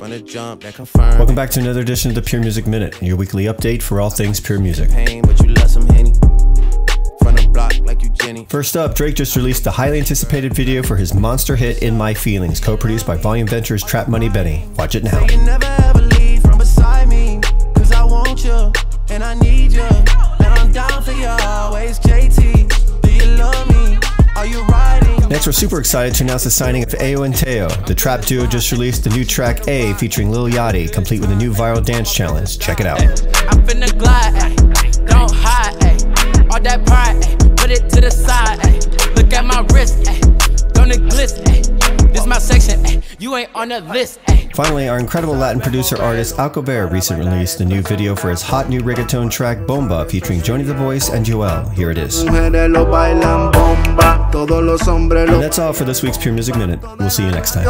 Welcome back to another edition of the peermusic Minute, your weekly update for all things peermusic. pain, but you love some henny. From the block like you Jenny. First up, Drake just released the highly anticipated video for his monster hit In My Feelings, co-produced by Volume Ventures' Trap Money Benny. Watch it now. Next, we're super excited to announce the signing of Ayo and Teo. The trap duo just released the new track A featuring Lil Yachty, complete with a new viral dance challenge. Check it out. I'm finna glide, ayy. Don't hide, ayy. All that pride, ayy. Put it to the side. Look at my wrist. Don't it. This my section, ayy. You ain't on the list, ayy. Finally, our incredible Latin producer artist Alcover recently released a new video for his hot new reggaeton track Bomba featuring Jhoni the Voice and Joell. Here it is. mujeres lo bailan bomba, todos los hombres And that's all for this week's peermusic Minute. We'll see you next time.